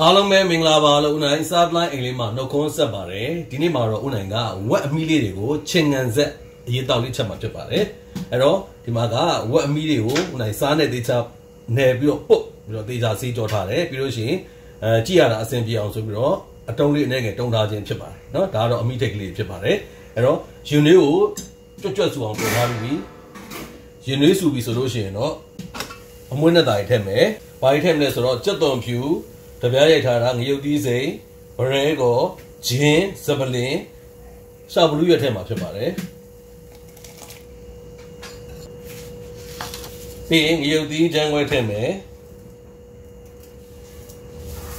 အားလုံးပဲမင်္ဂလာပါလို့ဦးနိုင်စားပလိုင်းအိမ်လေးမှာနှုတ်ခွန်းဆက်ပါတယ်ဒီနေ့မှာတော့ဦးနိုင်ကဝက်အမီလေးတွေကိုချင်းငံဆက်အရေးတောက်လေးချက်မှာဖြစ်ပါတယ်အဲ့တော့ဒီမှာကဝက်အမီတွေကိုဦးနိုင်စားနဲ့တေချာနယ်ပြီးတော့ပုတ်ပြီးတော့တေချာစေးကြောထားတယ်ပြီးလို့ရှိရင်အဲကြည့်ရတာအဆင်ပြေအောင်ဆိုပြီးတော့အတုံးလေးအနေငယ်တုံးထားခြင်းဖြစ်ပါတယ်เนาะဒါကတော့အမီထိတ်ကလေးဖြစ်ပါတယ်အဲ့တော့ယူနွေးကိုကြွတ်ကြွတ်ဆူအောင်ပြင်ထားပြီးယူနွေးဆူပြီးဆိုလို့ရှိရင်တော့အမွှေးနဲ့တာရီထည့်မယ်ဘာရီထည့်မလဲဆိုတော့ကြက်သွန်ဖြူ တပြားရိုက်ထားတာငရုတ်သီးစိမ်ဗရဲကောဂျင်းစပလင်ရှာဘလူးရွက်ထဲမှာဖြစ်ပါတယ်ပြီးရင်ငရုတ်သီးချမ်းခွဲထည့်မယ်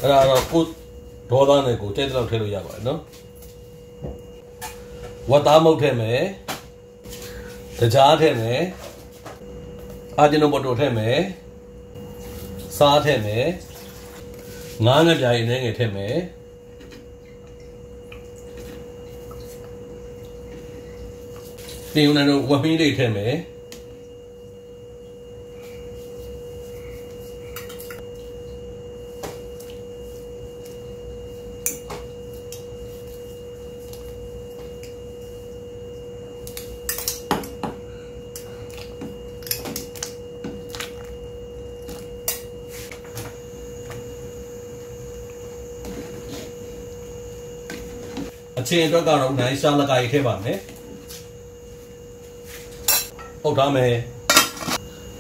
အဲ့ဒါတော့ကိုဒေါသနဲ့ကိုတဲ့တော့ထည့်လို့ရပါတယ်နော်ဝတ်သားမုတ်ထည့်မယ်တကြားထည့်မယ်အာဂျီနိုမိုတိုထည့်မယ်စားထည့်မယ် ငါးငပြားရည်နဲ့ငယ်ထည့်မယ်တင်ဦးနဲ့တော့ဝက်မီးလေးထည့်မယ် ချင်းအတွက်ကတော့နိုင်ရှာလကာရီထည့်ပါမယ်ဟုတ်သားမယ်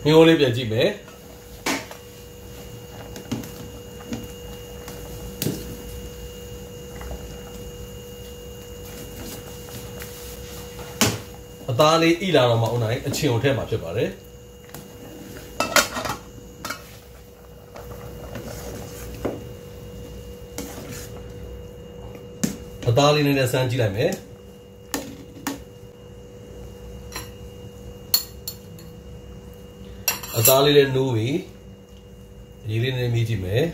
မျိုးလေးပြန်ကြည့်မယ်အသားလေးဣလာတော့မအောင်နိုင်အချင်းကိုထည့်မှာဖြစ်ပါတယ် သားလေးနဲ့ဆန်းကြည့်လိုက်မယ်အသားလေးလည်းနိုးပြီအရေးလေးနဲ့မြည်ကြည့်မယ်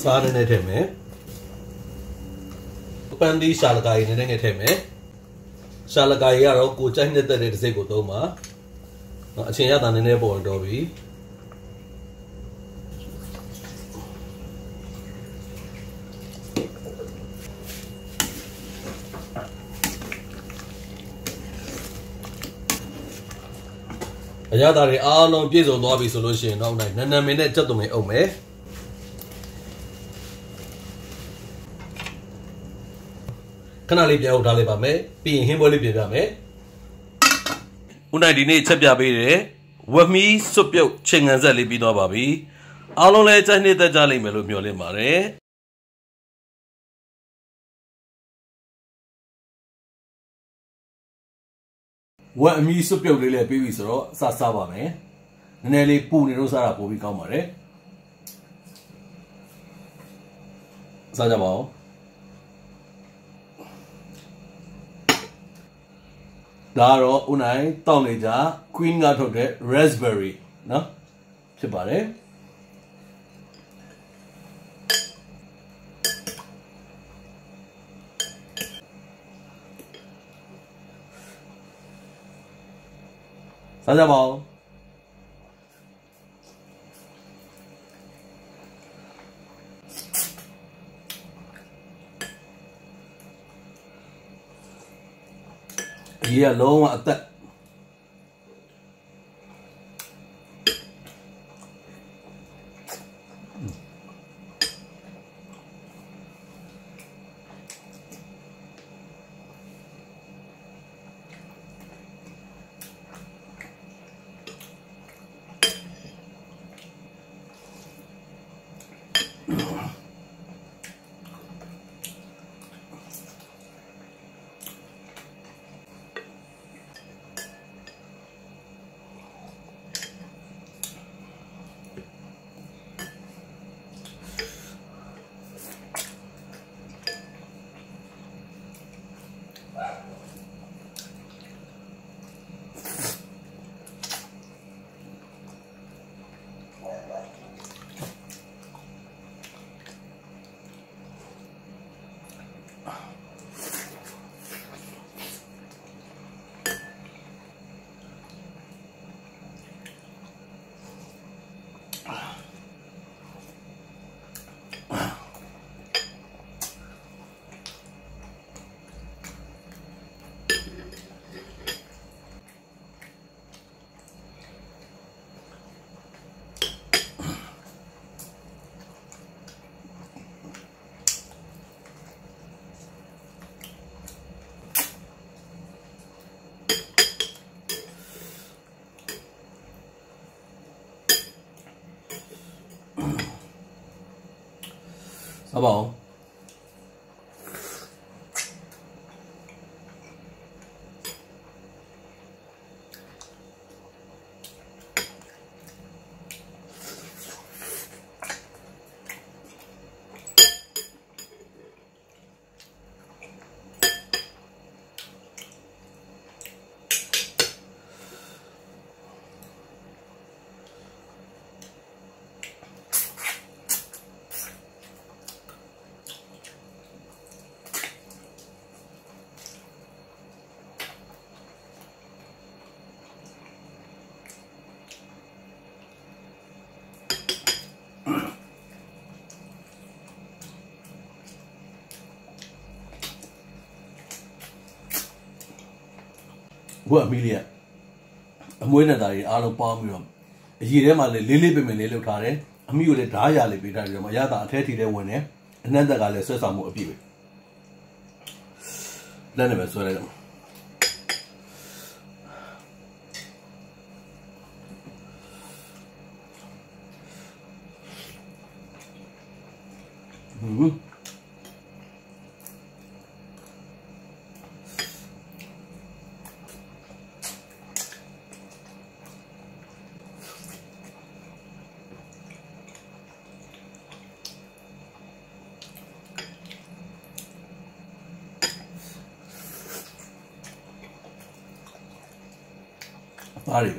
စားနေနဲ့ထည့်မယ်ပန်ဒီရှာလကာရီနဲ့နဲ့ထည့်မယ်ရှာလကာရီကတော့ကိုကြိုက်နေတဲ့တဲ့စိတ်ကိုသုံးပါအချင်းရတာနည်းနည်းပေါ်တော့ပြီ ရသာတွေအားလုံးပြည့်စုံသွားပြီဆိုလို့ရှိရင်တော့နိုင်နန်းနန်းမင်းနဲ့ကြက်သွန်မင်းအုပ်မယ်ခဏလေးပြန်အုပ်ထားလိုက်ပါမယ်ပြီးရင်ဟင်းပွဲလေးပြင်ပြမယ်ဦးနိုင်ဒီနေ့ချက်ပြပေးတယ်ဝက်မီစွပ်ပြုတ်ချိန်ငံဆက်လေးပြီးသွားပါပြီအားလုံးလည်းကြိုက်နှစ်သက်ကြလိမ့်မယ်လို့မျှော်လင့်ပါတယ် ဝက်အမီစွပ်ပြုတ်လေးလည်းပေးပြီဆိုတော့စစပါမယ်နည်းနည်းလေးပူနေတော့စားတာပိုပြီးကောင်းပါတယ်စားကြပါဦးဒါတော့ဦးနိုင်တောင်းနေကြ queen ကထုတ်တဲ့ raspberry နော်ဖြစ်ပါတယ် စားကြပါဦးဒီကလုံးဝအသက် ဟုတ်ပါ အောင်ဘုရားအမီလီယာအမွေးနဲ့သားတွေအားလုံးပေါင်းပြီးတော့အကြီးထဲမှာလေလေးလေးပင်ပင်လေးလှုပ်ထားတယ်အမိကိုလည်းဓားရလေးပေးထားပြီးတော့မရတာအထဲထီထဲဝင်တယ်အနက်သက်ကလည်းဆွဲဆောင်မှုအပြည့်ပဲလက်နဲ့ပဲဆွဲလိုက်တော့ သားတွေ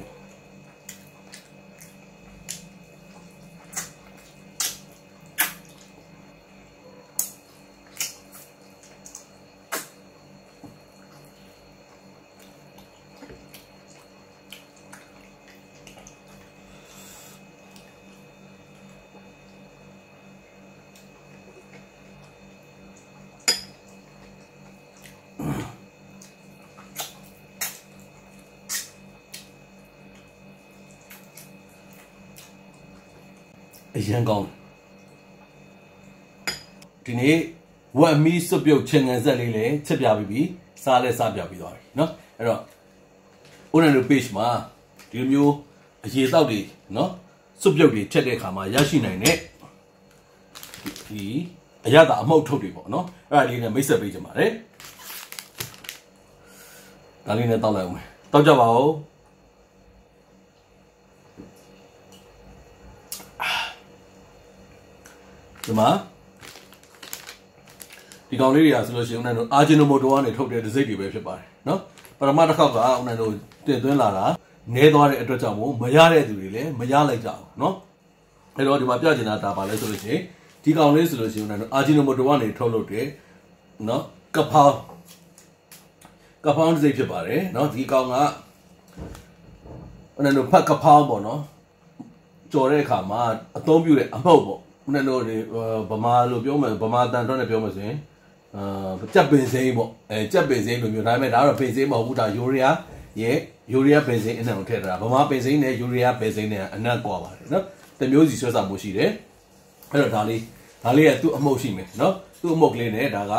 အရန်ကောင်းဒီနေ့ဝက်မီစွပ်ပြုတ်ချင်ငံဆက်လေးလည်းချက်ပြပြီးပြီစားလဲစားပြပြီးသွားပြီเนาะအဲ့တော့ online page မှာဒီလိုမျိုးအရေးတောက်တွေเนาะစွပ်ပြုတ်တွေချက်တဲ့အခါမှာရရှိနိုင်တဲ့ဒီအရသာအမှုတ်ထုတ်တွေပေါ့เนาะအဲ့ဒါလေးနဲ့မိတ်ဆက်ပေးကြပါမယ်ဒါလေးနဲ့တောက်လိုက်အောင်တောက်ကြပါဦး ဒီမှာဒီကောင်လေးတွေကဆိုလို့ရှိရင်ဦးနိုင်တို့အာဂျီနိုမိုတိုကနေထုတ်တဲ့ဒစိမ့်တွေပဲဖြစ်ပါတယ်နော်ပထမတစ်ခေါက်ကဦးနိုင်တို့တင်သွင်းလာတာနဲသွားတဲ့အတွက်ကြောင့်မို့မရတဲ့သူတွေလည်းမရလိုက်ကြဘူးနော်အဲ့တော့ဒီမှာပြချင်တာဒါပါလဲဆိုလို့ရှိရင်ဒီကောင်လေးဆိုလို့ရှိရင်ဦးနိုင်တို့အာဂျီနိုမိုတိုကနေထုတ်လုပ်တဲ့နော်ကပောင်းကပောင်းဒစိမ့်ဖြစ်ပါတယ်နော်ဒီကောင်ကဦးနိုင်တို့ဖတ်ကပောင်းပေါ့နော်ကြော်တဲ့အခါမှာအသုံးပြုတဲ့အမှုတ်ပေါ့ ခုနတို့ဒီဗမာလိုပြောမယ်ဗမာတန်တော့နဲ့ပြောမယ်ဆိုရင်အာကြက်ပင်စိမ်းပေါ့အဲကြက်ပင်စိမ်းလိုမျိုးဒါပေမဲ့ဒါတော့ပင်စိမ်းမဟုတ်ဘူးဒါယူရီးယားရဲ့ယူရီးယားပင်စိမ်းအနံကိုထည့်ထားတာဗမာပင်စိမ်းနဲ့ယူရီးယားပင်စိမ်းနဲ့အနံကွာပါတယ်နော်တမျိုးစီဆွဲဆောင်မှုရှိတယ်အဲ့တော့ဒါလေးဒါလေးကသူ့အမှုတ်ရှိမယ်နော်သူ့အမှုတ်ကလေးနဲ့ဒါက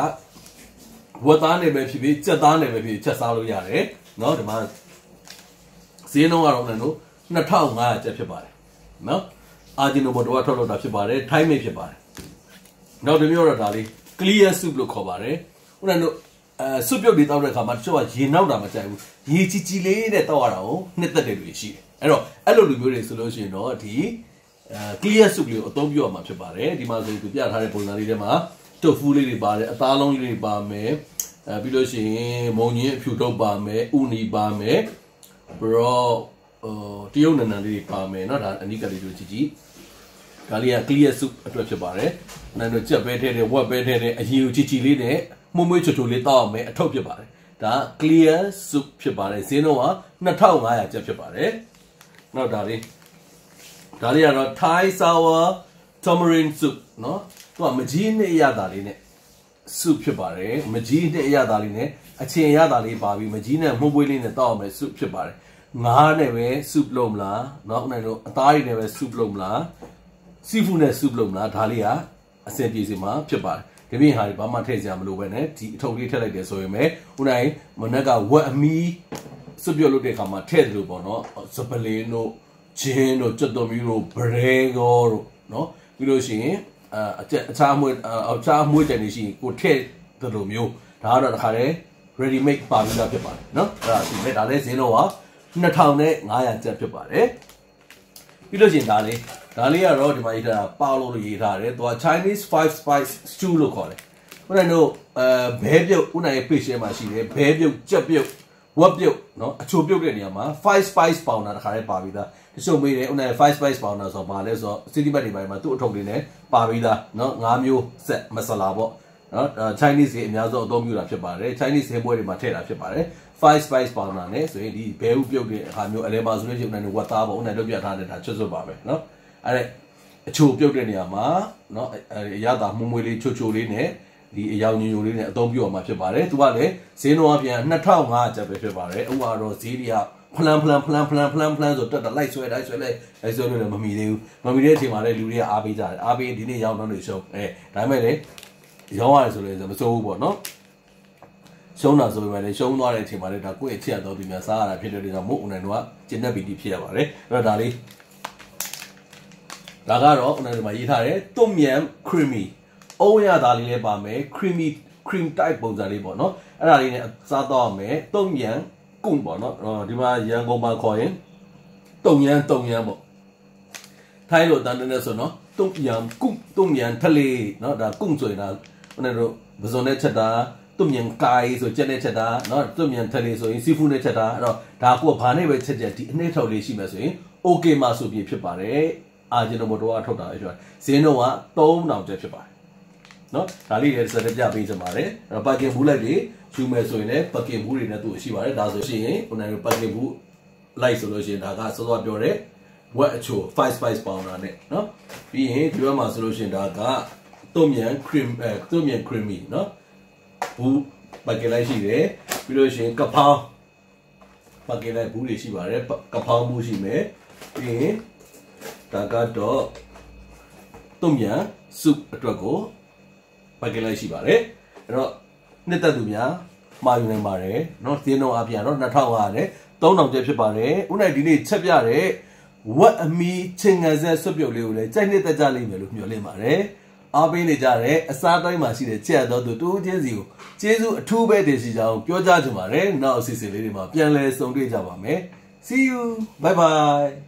ဝက်သားနဲ့ပဲဖြစ်ဖြစ်ကြက်သားနဲ့ပဲဖြစ်ဖြစ်ချက်စားလို့ရတယ်နော်ဒီမှာဈေးနှုန်းကတော့လည်း2500ကျပ်ဖြစ်ပါတယ်နော် အာဂျီနိုမိုတိုကထုတ်လုပ်တာဖြစ်ပါတယ်ထိုင်းမိတ်ဖြစ်ပါတယ်နောက်တစ်မျိုးတော့ဒါလေး clear soup လို့ခေါ်ပါတယ်ခုနကအဲဆွပြုတ်တွေတောက်တဲ့အခါမှာတချို့ကရေနောက်တာမကြိုက်ဘူးရေကြီးကြီးလေးနဲ့တောက်ရတာကိုနှစ်သက်တယ်တွေရှိတယ်အဲ့တော့အဲ့လိုလူမျိုးတွေဆိုလို့ရှိရင်တော့ဒီအဲ clear soup လေးကိုအသုံးပြုရမှာဖြစ်ပါတယ်ဒီမှာဆိုသူပြထားတဲ့ပုံစံလေးထဲမှာတုတ်ဖူးလေးတွေပါတယ်အသားလုံးလေးတွေပါမယ်အဲပြီးလို့ရှိရင်မုံညင်းအဖြူတုတ်ပါမယ်ဥနီပါမယ်ပြီးတော့ဟိုတရုတ်နန်နန်လေးတွေပါမယ်เนาะဒါအနိကလေးတို့ကြည့်ကြည့် ဒါလေးက clear soup အတွက်ဖြစ်ပါတယ်။နိုင်တော့ကြက်ပဲထဲတဲ့ဝက်ပဲထဲတဲ့အရည်ကိုချီချီလေးနဲ့မှုမွေးချွတ်ချွတ်လေးတောက်အောင်မယ်အထုပ်ဖြစ်ပါတယ်။ဒါ clear soup ဖြစ်ပါတယ်။ဈေးနှုန်းက2500ကျပ်ဖြစ်ပါတယ်။နောက်ဒါလေးဒါလေးကတော့ Thai sour tamarind soup เนาะသူကမကြီးနဲ့အရသာလေးနဲ့ soup ဖြစ်ပါတယ်။မကြီးနဲ့အရသာလေးနဲ့အချင်အရသာလေးပါပြီးမကြီးနဲ့မှုမွေးလေးနဲ့တောက်အောင်မယ် soup ဖြစ်ပါတယ်။ငါးနဲ့ပဲ soup လုပ်မလားเนาะနိုင်တော့အသားရည်နဲ့ပဲ soup လုပ်မလား စီဖူနဲ့စုပ်လုပ်မလားဒါလေးကအဆင်ပြေစီမှာဖြစ်ပါတယ်ဒီပြင်ဟာတွေဘာမှထည့်စရာမလိုပဲနဲ့ဒီအထုပ်လေးထည့်လိုက်တယ်ဆိုရင်ပဲခုနကမနက်ကဝက်အမီစွပ်ပြုတ်လုပ်တဲ့အခါမှာထည့်တယ်လို့ပေါ့နော်စပလင်းတို့ဂျင်းတို့ကြက်တော်မီတို့ဘရဲကောတို့နော်ပြီးလို့ရှိရင်အာအချက်အခြားမွေးအခြားမွေးတယ်နေရှိကိုထည့်တယ်လို့မျိုးဒါကတော့တခါတည်း ready made ပါပြီးသားဖြစ်ပါတယ်နော်အဲ့ဒါဒီမဲ့ဒါလည်းဈေးတော့က2500ကျပ်ဖြစ်ပါတယ်ပြီးလို့ရှိရင်ဒါလေး ဒါလေးကတော့ဒီမှာရေးထားတာပါလို့လို့ရေးထားတယ်သူက Chinese five spice stew လို့ခေါ်တယ်ခုနကတို့အဲဘဲပြုတ်ခုနရဲ့ page ထဲမှာရှိတယ်ဘဲပြုတ်ကြက်ပြုတ်ဝက်ပြုတ်เนาะအချိုပြုတ်တဲ့နေရာမှာ5 spice powder တခါလေးပါပြီးသားတချို့မေးတယ်ခုနရဲ့5 spice powder ဆိုတော့ဘာလဲဆိုတော့ city bag တွေပိုင်းမှာသူ့အထုပ်တွေနဲ့ပါပြီးသားเนาะ၅မျိုးဆက်မဆလာပေါ့နော် Chinese တွေအများဆုံးအသုံးပြုတာဖြစ်ပါတယ် Chinese ဟင်းပွဲတွေမှာထည့်တာဖြစ်ပါတယ်5 spice powder နဲ့ဆိုရင်ဒီဘဲဥပြုတ်တဲ့အခါမျိုးအလဲမှာဆိုလို့ရှိရင်ဝက်သားပေါ့ဦးနဲ့လုပ်ပြထားတဲ့ဒါချွတ်ချွတ်ပါပဲเนาะ အဲ့ဒါအချိုပြုတ်တဲ့နေရာမှာเนาะအရသာမှုမွေးလေးချိုချိုလေးနဲ့ဒီအယောင်ညိုညိုလေးနဲ့အသုံးပြုအောင်မှာဖြစ်ပါတယ်သူကလည်းဈေးနှုန်းအပြင်2500ကျပ်ပဲဖြစ်ပါတယ်ဥပါတော့ဈေးတွေကဖလန်ဖလန်ဖလန်ဖလန်ဖလန်ဖလန်ဆိုတက်တက်လိုက်ဆွဲလိုက်ဆွဲလိုက်လိုက်ဆွဲလို့လည်းမမီသေးဘူးမမီတဲ့အချိန်မှာလည်းလူတွေကအားပေးကြတယ်အားပေးဒီနေ့ရောက်တော့နေရှုံးအဲဒါပေမဲ့လည်းရောင်းရတယ်ဆိုလည်းမစိုးဘူးပေါ့နော်ရှုံးတာဆိုပေမဲ့လည်းရှုံးသွားတဲ့အချိန်မှာလည်းဒါကိုယ့်ရဲ့ချက်ရတော့ဒီများစားရတာဖြစ်တဲ့အတွက်ကြောင့်မို့ဦးနိုင်တို့ကကျင့်တတ်ပြီးဖြစ်ရပါတယ်အဲ့တော့ဒါလေး ဒါကတော့ဦးနိုင်တို့မှာရေးထားတယ်တွမ်ယမ် creamy အုံးရသားလေးလည်းပါမယ် creamy cream type ပုံစံလေးပေါ့နော်အဲ့ဒါလေးနဲ့စားတော့ရမယ်တွမ်ယမ်ကုံပေါ့နော်ဒီမှာရန်ကုန်မှာခေါ်ရင်တုံယန်တုံယန်ပေါ့ထိုင်းလိုတန်တဲ့ဆိုနော်တုံယန်ကုံတုံယန်ထလေနော်ဒါကုံဆိုရင်ဒါဟိုနဲ့တို့ပဇွန်နဲ့ချက်တာတုံယန်ကိုင်ဆိုချက်နဲ့ချက်တာနော်တုံယန်ထလေဆိုရင်စီဖူးနဲ့ချက်တာအဲ့တော့ဒါကိုဘာနဲ့ပဲချက်ချက်ဒီအနှစ်ထောက်လေးရှိမှဆိုရင် okay မှာဆိုပြီးဖြစ်ပါတယ် အာဂျီနိုမိုတိုကထုတ်တာပဲပြောဈေးနှုန်းက3000ကျပ်ဖြစ်ပါတယ်နော်ဒါလေးလည်းစက်ပြပေးချင်ပါတယ်အဲ့တော့ပါကင်ဘူးလိုက်တွေယူမယ်ဆိုရင်လည်းပါကင်ဘူးတွေနဲ့သူ့ရှိပါတယ်ဒါဆိုရှင်ခုနကပါကင်ဘူးလိုက်ဆိုလို့ရှိရင်ဒါကစောစောပြောတဲ့ဝက်အချို5 spice powder နဲ့နော်ပြီးရင်ဒီဘက်မှာဆိုလို့ရှိရင်ဒါကတုံ့မြန် cream အဲတုံ့မြန် creamy နော်ဘူးပါကင်လိုက်ရှိတယ်ပြီးလို့ရှိရင်ကပောင်းပါကင်လိုက်ဘူးတွေရှိပါတယ်ကပောင်းဘူးရှိမယ်ပြီးရင် ဒါကတော့တုံ့မြန် soup အတွက်ကိုပတ်ကင်လိုက်ရှိပါတယ်အဲ့တော့နှစ်သက်သူများမှာယူနိုင်ပါတယ်เนาะသင်းတော့အပြန်တော့2500နဲ့3000ကျပ်ဖြစ်ပါတယ်ဥနိုင်ဒီနေ့ချက်ပြတဲ့ဝက်အမီချင်းငယ်ဆက်ဆွတ်ပြုတ်လေးကိုလည်းကြိုက်နှစ်သက်ကြလိမ့်မယ်လို့မျှော်လင့်ပါတယ်အားပေးနေကြတဲ့အစားတိုင်းမှာရှိတဲ့ကြက်တော်သူတူးချင်းစီကိုကျေးဇူးအထူးပဲတင်ရှိကြအောင်ပြောကြားချင်ပါတယ်နောက်အစီအစဉ်လေးတွေမှာပြန်လည်ဆုံတွေ့ကြပါမယ် see you bye bye